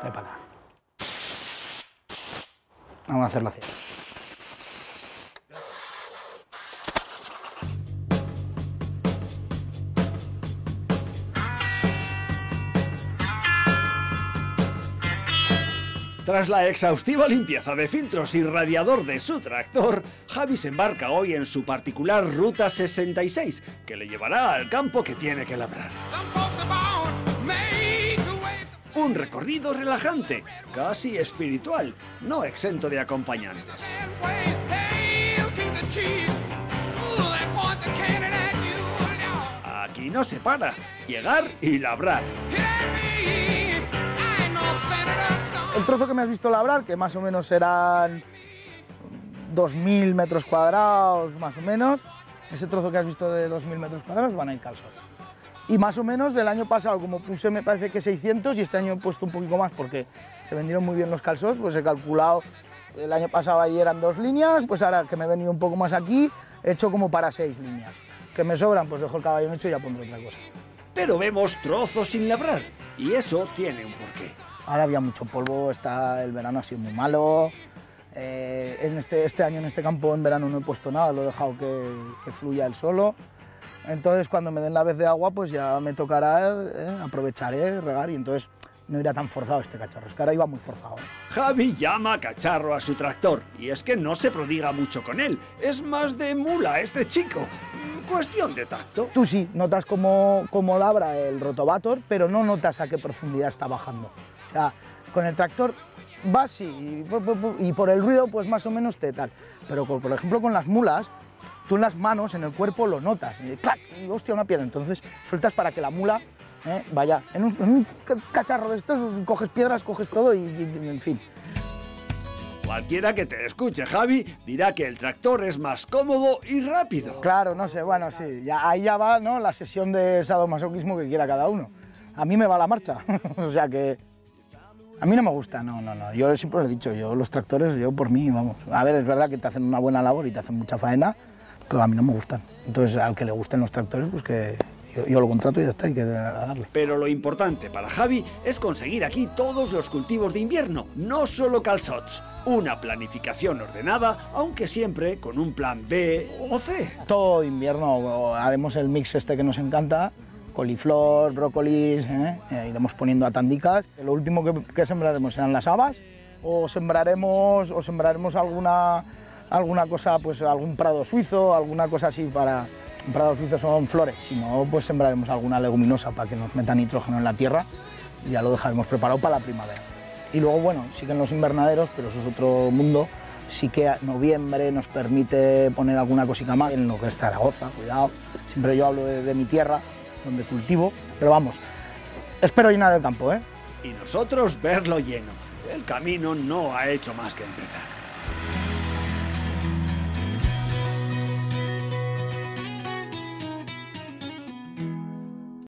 Trae para acá. Vamos a hacerlo así. Tras la exhaustiva limpieza de filtros y radiador de su tractor, Javi se embarca hoy en su particular Ruta 66, que le llevará al campo que tiene que labrar. Un recorrido relajante, casi espiritual, no exento de acompañantes. Aquí no se para, llegar y labrar. El trozo que me has visto labrar, que más o menos serán 2.000 metros cuadrados, más o menos, ese trozo que has visto de 2.000 metros cuadrados van a ir calzón. Y más o menos el año pasado, como puse me parece que 600 y este año he puesto un poquito más porque se vendieron muy bien los calzos, pues he calculado, el año pasado ahí eran dos líneas, pues ahora que me he venido un poco más aquí, he hecho como para seis líneas. Que me sobran, pues dejo el caballo hecho y ya pondré otra cosa. Pero vemos trozos sin labrar, y eso tiene un porqué. Ahora había mucho polvo, está, el verano ha sido muy malo. Eh, en este, este año en este campo en verano no he puesto nada, lo he dejado que, que fluya el solo. Entonces cuando me den la vez de agua pues ya me tocará, eh, aprovecharé, regar y entonces no irá tan forzado este cacharro, es que ahora iba muy forzado. ¿eh? Javi llama cacharro a su tractor, y es que no se prodiga mucho con él, es más de mula este chico. Cuestión de tacto. Tú sí, notas cómo, cómo labra el rotovator, pero no notas a qué profundidad está bajando. O sea, con el tractor vas y, y por el ruido pues más o menos te tal. Pero por ejemplo con las mulas, tú en las manos, en el cuerpo lo notas, y ¡clac! y hostia, una piedra. Entonces sueltas para que la mula eh, vaya. En un, en un, cacharro de estos coges piedras, coges todo y, y en fin. Cualquiera que te escuche, Javi, dirá que el tractor es más cómodo y rápido. Claro, no sé, bueno, sí, ya, ahí ya va ¿no? la sesión de sadomasoquismo que quiera cada uno. A mí me va la marcha, o sea que a mí no me gusta, no, no, no. Yo siempre lo he dicho, yo los tractores, yo por mí, vamos. A ver, es verdad que te hacen una buena labor y te hacen mucha faena, pero a mí no me gustan. Entonces, al que le gusten los tractores, pues que yo, yo lo contrato y ya está, hay que darle. Pero lo importante para Javi es conseguir aquí todos los cultivos de invierno, no solo calzots. Una planificación ordenada, aunque siempre con un plan B o C. Todo invierno haremos el mix este que nos encanta, coliflor, brócolis, ¿eh? Eh, iremos poniendo atandicas. Lo último que, que, sembraremos serán las habas o sembraremos, o sembraremos alguna, alguna cosa, pues algún prado suizo, alguna cosa así para... Un prado suizo son flores, si no, pues sembraremos alguna leguminosa para que nos meta nitrógeno en la tierra y ya lo dejaremos preparado para la primavera. Y luego, bueno, siguen los invernaderos, pero eso es otro mundo. Sí que noviembre nos permite poner alguna cosita más en lo que es Zaragoza, cuidado. Siempre yo hablo de, de mi tierra, donde cultivo, pero vamos, espero llenar el campo, ¿eh? Y nosotros verlo lleno. El camino no ha hecho más que empezar.